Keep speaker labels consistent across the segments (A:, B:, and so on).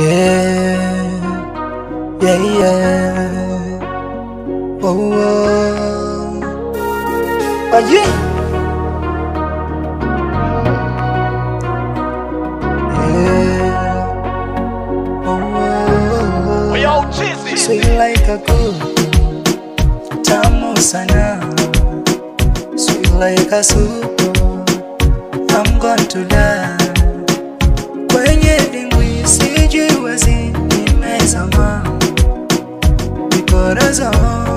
A: Yeah, yeah, yeah. Oh, oh. Oh, yeah. Yeah. Oh, oh, oh. Yo. Sweet like a good tamu sana Sweet like a soup I'm going to die good as.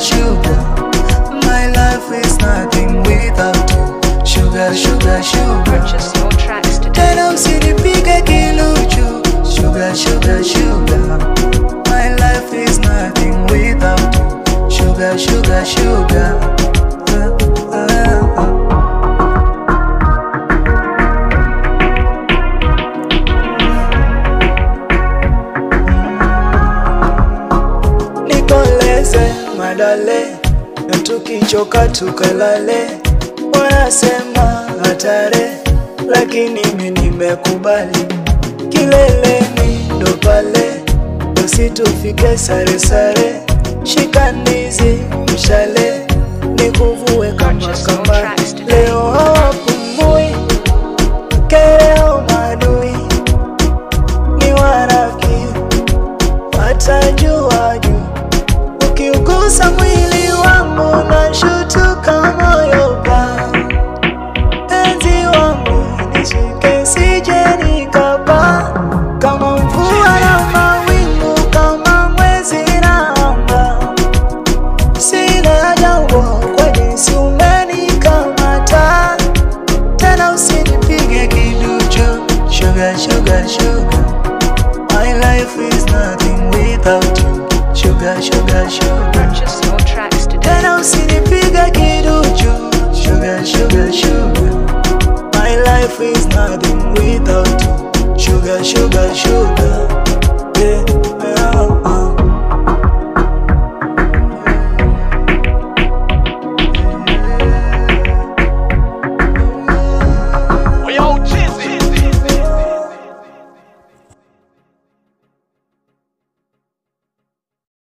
A: Sugar, sugar, sugar My life is nothing without you. Sugar, sugar, sugar. Purchase
B: your tracks today. Tena
A: usinipike kiluchu Sugar, sugar, sugar. My life is nothing without you. Sugar, sugar, sugar madale na tukichoka tukalale, wanasema hatare, lakini mi nimekubali. Kileleni ndo pale, basi tufike sare sare, shika ndizi mshale, nikuvue kama today.
B: leo
A: hawapumui, keleo madui ni warafiki watajua Nagusa mwili wangu na shutuka moyo pa Penzi wangu nishike sije nikapa. Kama mvua na mawingu kama mwezi na anga. Sina jambo kweli si umenikamata. Tena usinipige kiducho Sugar, sugar, sugar. My life is nothing without you. Sugar, sugar, sugar. nothing without you. Sugar, sugar, sugar.